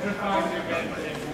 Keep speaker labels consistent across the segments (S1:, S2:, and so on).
S1: One,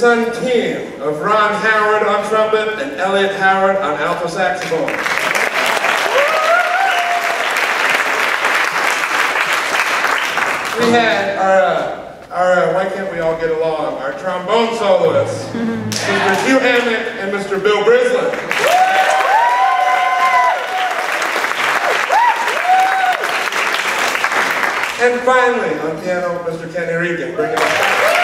S1: son team of Ron Howard on trumpet and Elliot Howard on alto saxophone. We had our, uh, our uh, why can't we all get along? Our trombone soloists, Mr. Hugh Hammock and Mr. Bill Brislin. And finally, on piano, Mr. Kenny Regan. Bring it up.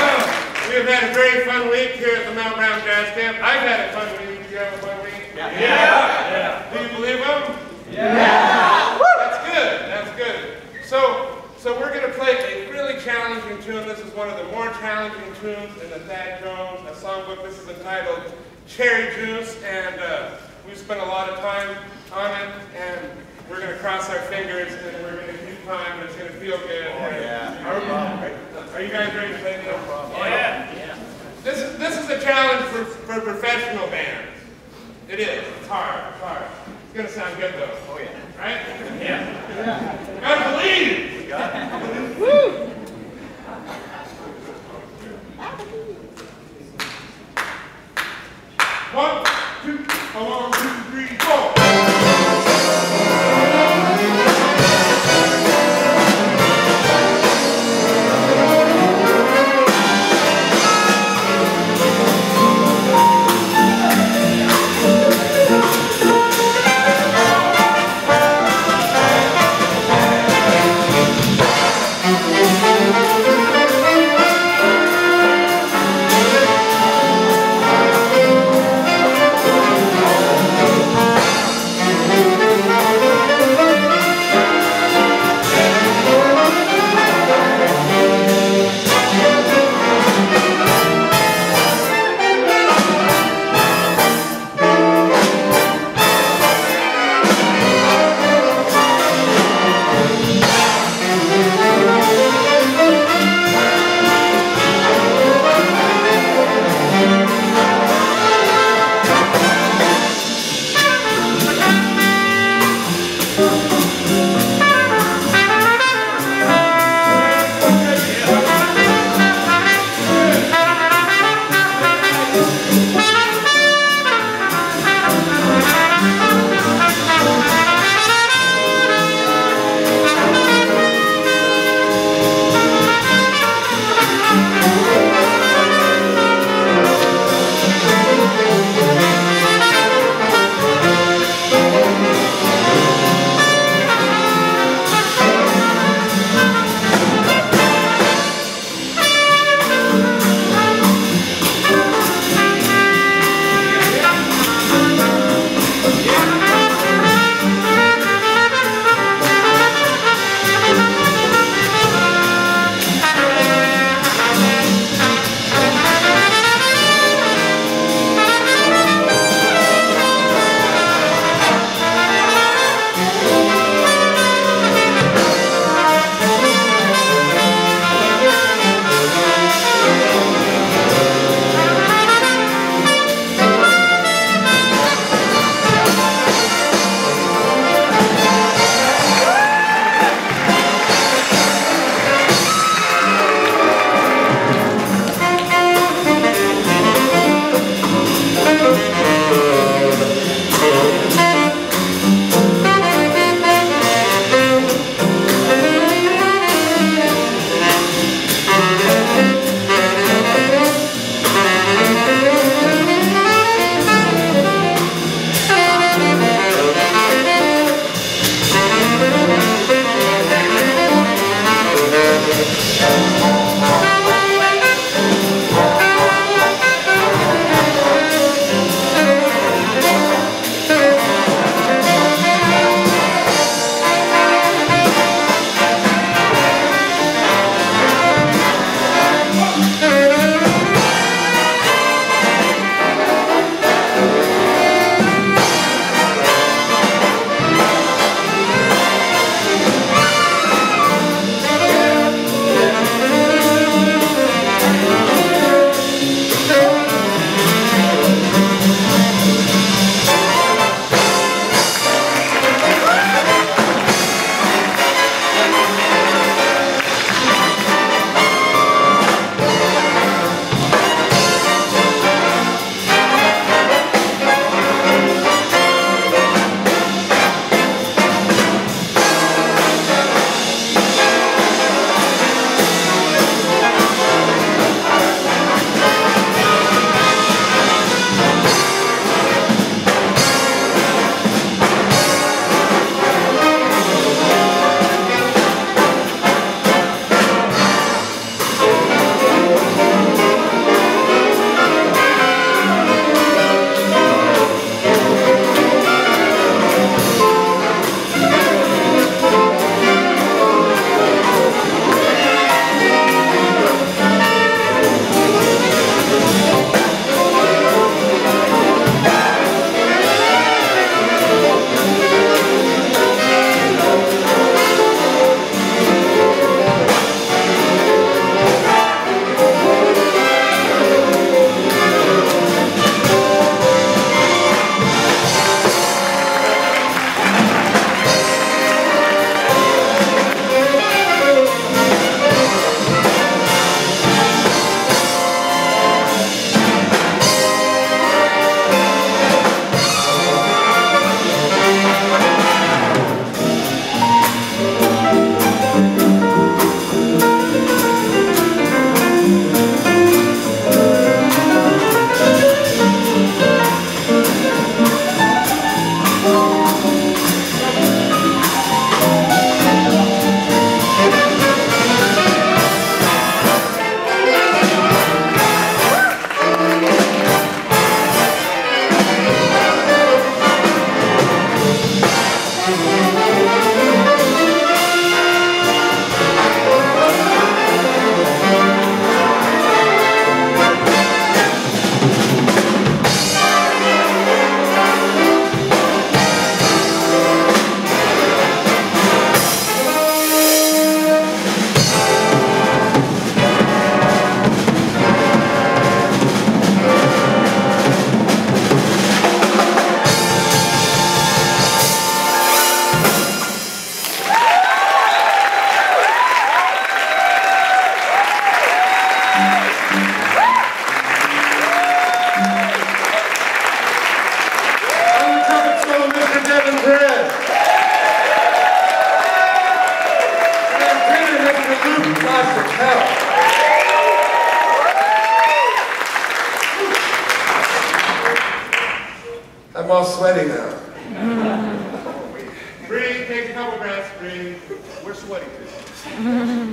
S1: Well, we've had a very fun week here at the Mel Brown Jazz Camp. I've had a fun week. Did you have a fun week? Yeah. yeah. Do you believe them? Yeah. That's good. That's good. So, so we're going to play a really challenging tune. This is one of the more challenging tunes in the Thad Jones a songbook. This is entitled Cherry Juice, and uh, we spent a lot of time on it, and we're going to cross our fingers, and we're going to keep time, and it's going to feel good. Oh, yeah. Are, are you guys ready to play this? Oh, yeah. yeah. This is, this is a challenge for, for professional bands. It is. It's hard. It's hard. It's going to sound good, though. Oh, yeah. Right? Yeah. yeah. Gotta believe! Got it.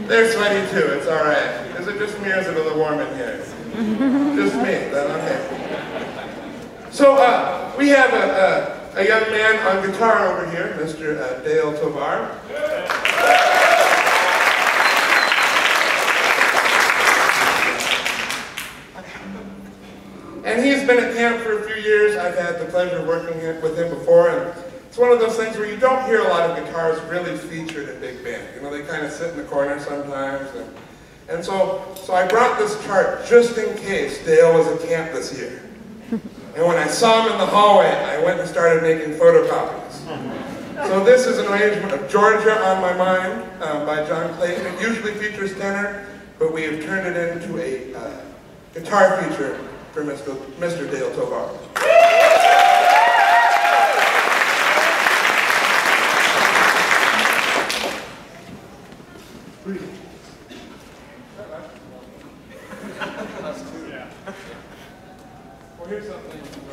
S1: They're sweaty too, it's all right. Is it just me or is it a little warm in here? just me, then okay. So uh, we have a, a, a, young man on guitar over here, Mr. Uh, Dale Tovar. And he's been at camp for a few years. I've had the pleasure of working with him before, and it's one of those things where you don't hear a lot of guitars really featured in big band. You know, they kind of sit in the corner sometimes. And, and so, so I brought this chart just in case Dale was at camp this year. And when I saw him in the hallway, I went and started making photocopies. So this is an arrangement of Georgia on My Mind um, by John Clayton. It usually features tenor, but we have turned it into a uh, guitar feature for Mr. Mr. Dale Tovar. well, here's something.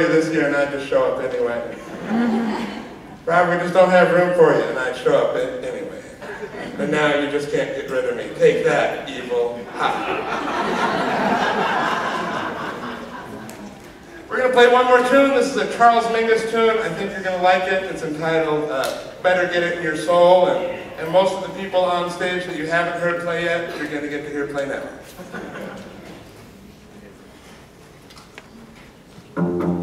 S1: You this year, and I'd just show up anyway. Robert, we just don't have room for you, and I'd show up anyway. But now you just can't get rid of me. Take that, evil. We're going to play one more tune. This is a Charles Mingus tune. I think you're going to like it. It's entitled uh, Better Get It in Your Soul. And, and most of the people on stage that you haven't heard play yet, you're going to get to hear play now.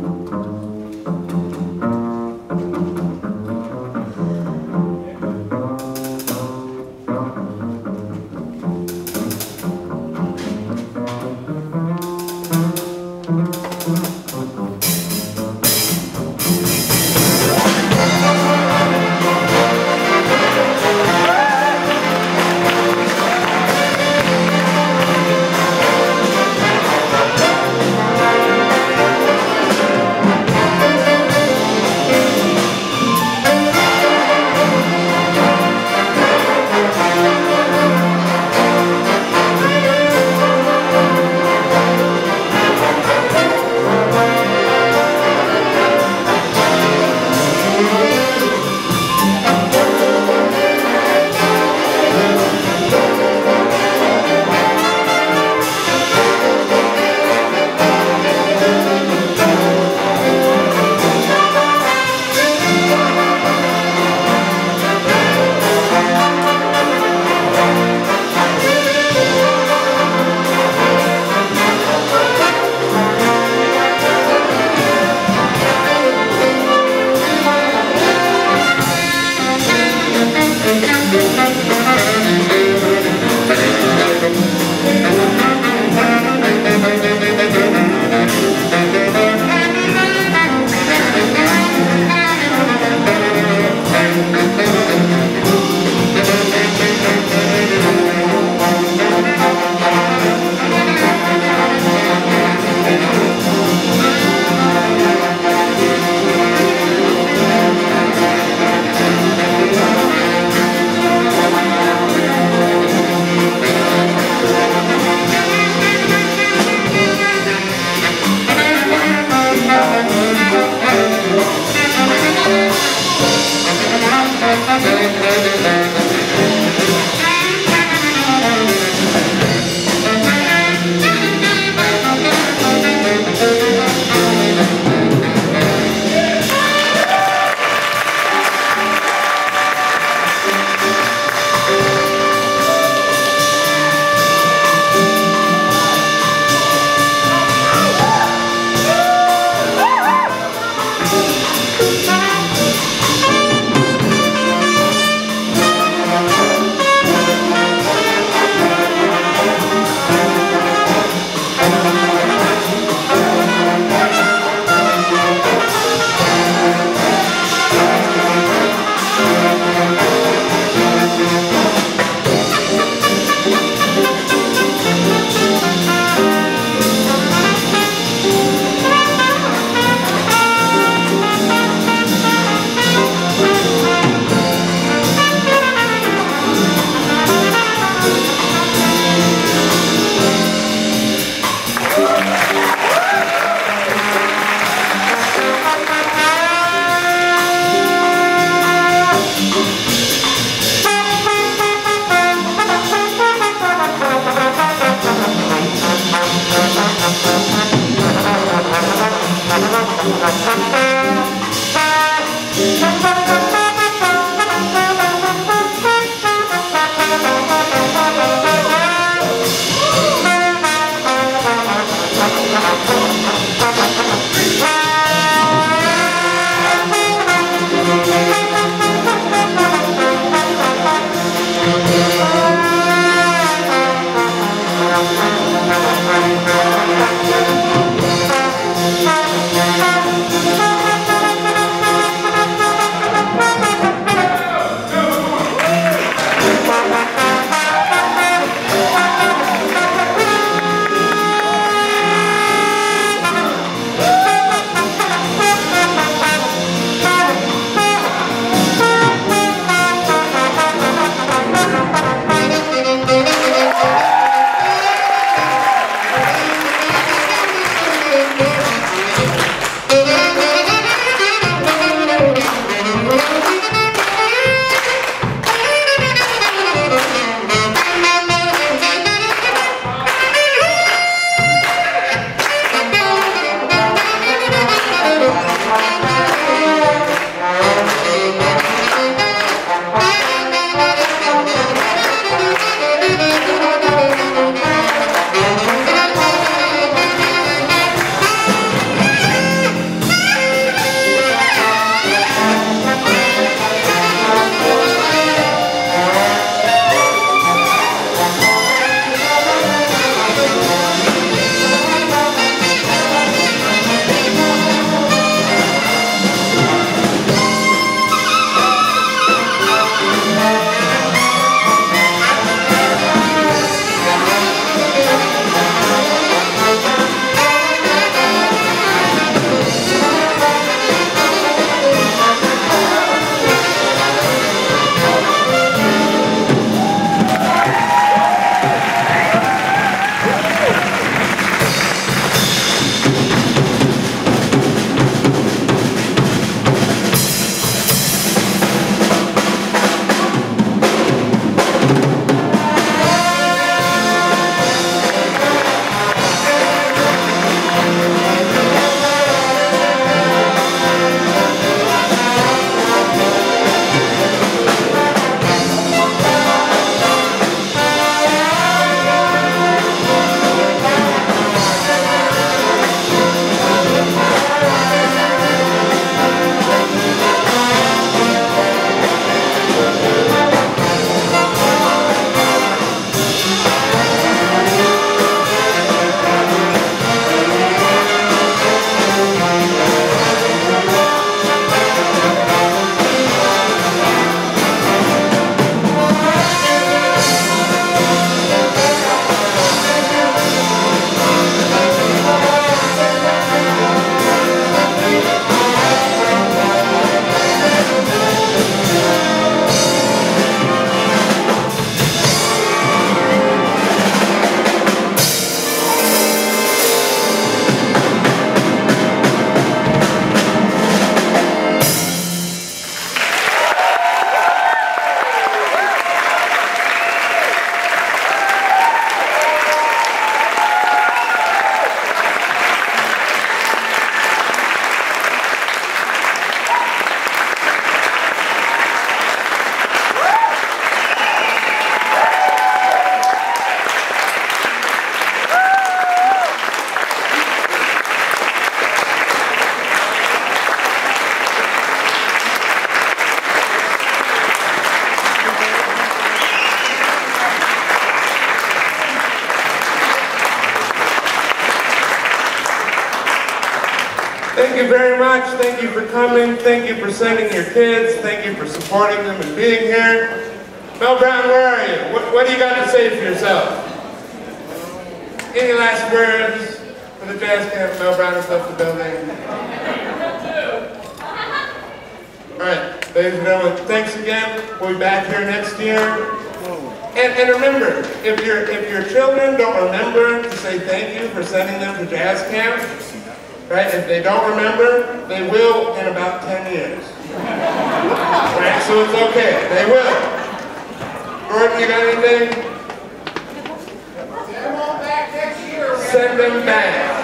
S1: Thank you very much. Thank you for coming. Thank you for sending your kids. Thank you for supporting them and being here. Mel Brown, where are you? What, what do you got to say for yourself? Any last words for the jazz camp? Mel Brown has left the building. All right, ladies and gentlemen, thanks again. We'll be back here next year. And, and remember, if your if your children don't remember to say thank you for sending them to jazz camp, right? If they don't remember, they will in about 10 years. Right? So it's okay. They will. Gordon, you got anything? Send them back.